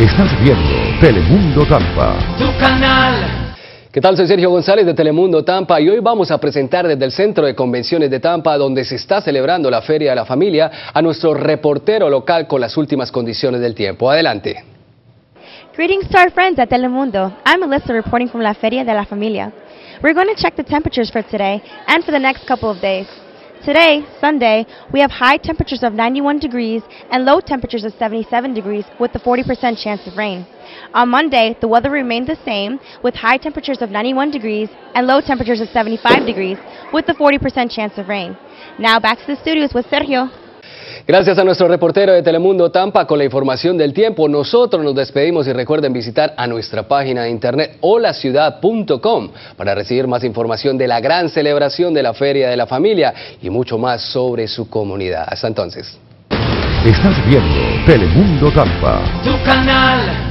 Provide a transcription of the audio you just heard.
Estás viendo Telemundo Tampa. Tu canal. ¿Qué tal? Soy Sergio González de Telemundo Tampa y hoy vamos a presentar desde el Centro de Convenciones de Tampa, donde se está celebrando la Feria de la Familia, a nuestro reportero local con las últimas condiciones del tiempo. Adelante. Greetings to our friends at Telemundo. I'm Melissa reporting from La Feria de la Familia. We're going to check the temperatures for today and for the next couple of days. Today, Sunday, we have high temperatures of 91 degrees and low temperatures of 77 degrees with a 40% chance of rain. On Monday, the weather remained the same with high temperatures of 91 degrees and low temperatures of 75 degrees with a 40% chance of rain. Now back to the studios with Sergio. Gracias a nuestro reportero de Telemundo Tampa con la información del tiempo. Nosotros nos despedimos y recuerden visitar a nuestra página de internet holaciudad.com para recibir más información de la gran celebración de la Feria de la Familia y mucho más sobre su comunidad. Hasta entonces. Estás viendo Telemundo Tampa. Tu canal.